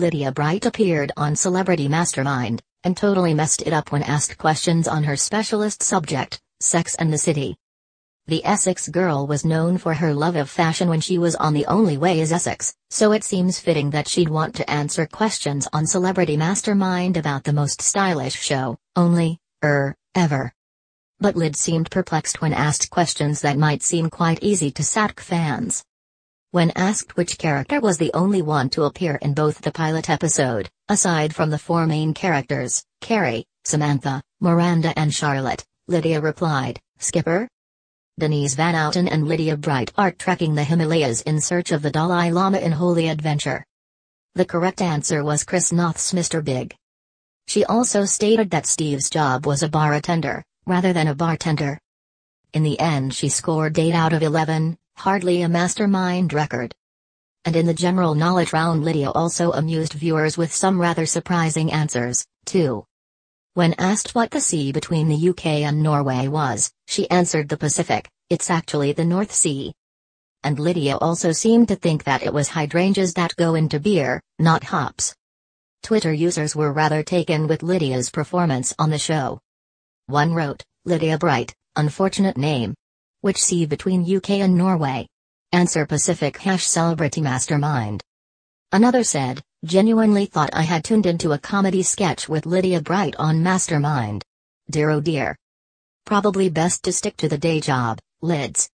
Lydia Bright appeared on Celebrity Mastermind, and totally messed it up when asked questions on her specialist subject, Sex and the City. The Essex girl was known for her love of fashion when she was on The Only Way is Essex, so it seems fitting that she'd want to answer questions on Celebrity Mastermind about the most stylish show, only, er, ever. But Lyd seemed perplexed when asked questions that might seem quite easy to SATC fans. When asked which character was the only one to appear in both the pilot episode, aside from the four main characters, Carrie, Samantha, Miranda and Charlotte, Lydia replied, Skipper? Denise Van Outen and Lydia Bright are trekking the Himalayas in search of the Dalai Lama in holy adventure. The correct answer was Chris Noth's Mr. Big. She also stated that Steve's job was a bar attender, rather than a bartender. In the end she scored 8 out of 11, hardly a mastermind record. And in the general knowledge round Lydia also amused viewers with some rather surprising answers, too. When asked what the sea between the UK and Norway was, she answered the Pacific, it's actually the North Sea. And Lydia also seemed to think that it was hydrangeas that go into beer, not hops. Twitter users were rather taken with Lydia's performance on the show. One wrote, Lydia Bright, unfortunate name. Which sea between UK and Norway? Answer Pacific hash celebrity mastermind. Another said, genuinely thought I had tuned into a comedy sketch with Lydia Bright on Mastermind. Dear oh dear. Probably best to stick to the day job, Lyds.